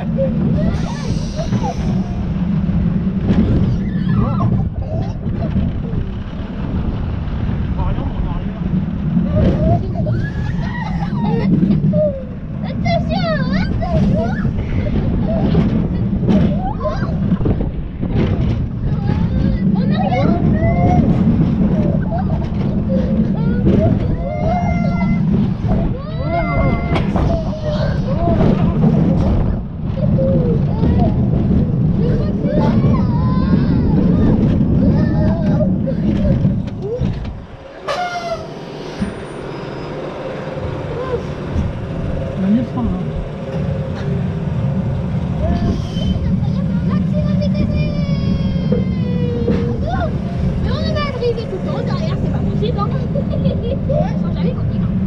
Yeah. prendre. Hein. Mais on en a brisé tout le temps, derrière c'est pas possible. Hein. Ils sont jamais compris.